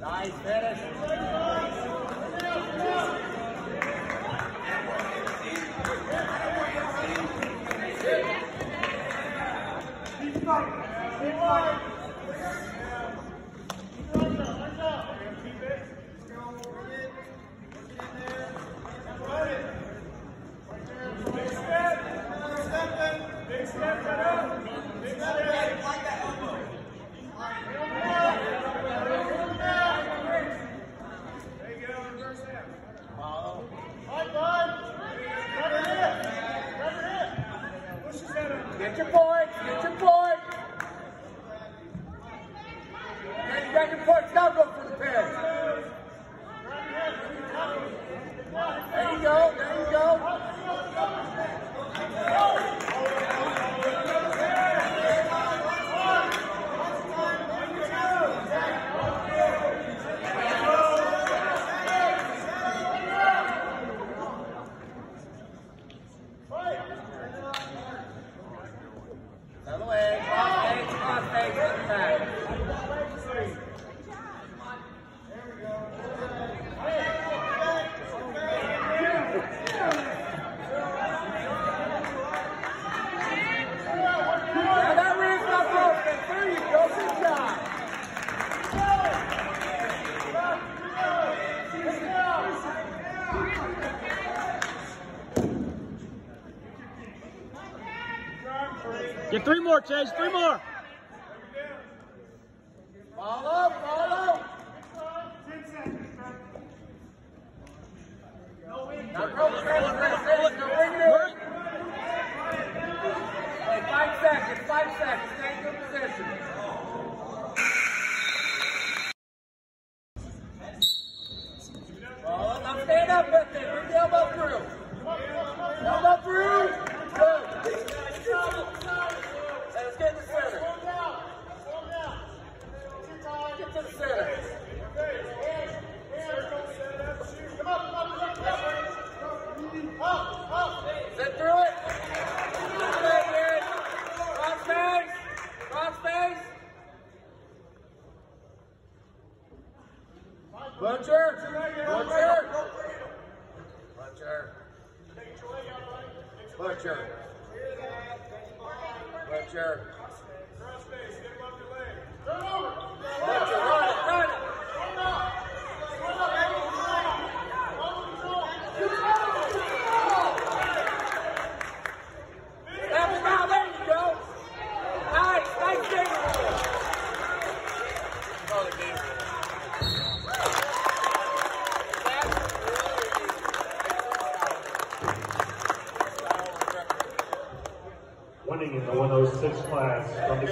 Dá, espera. Your points, get your points. And you got your points, now go for the pin. Get three more, Chase. Three more. Follow, follow. Now roll it, roll it, roll it, roll it. Now bring it in. Hey, five seconds, five seconds. Stay in good position. Follow, now stand up with it. Bring the elbow through. Elbow through. Good. Hey, let's get in the center. Get to the center. Sit through it. Stay in. Cross face. Cross face. Butcher. Butcher. Butcher. Butcher. Butcher. Butcher, run it, run it. Snap it down, there you go. Nice, nice dig. Winning in the 106 class